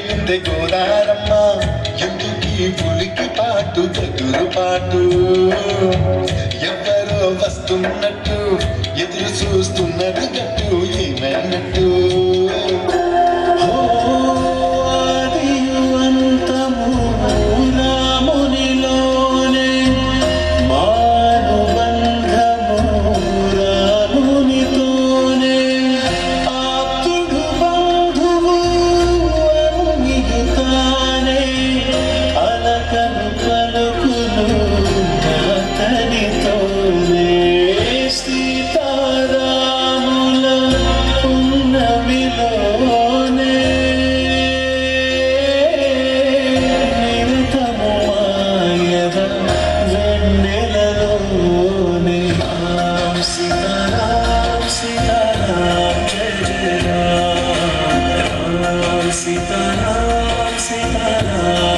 పెద్దె గోదారమ్మ ఎందుకీ పులికి పాటు ఎదురు పాటు? ఎవ్వరో వస్తున్నట్టు ఎదురు చూస్తున్నది सीताराम सीताराम।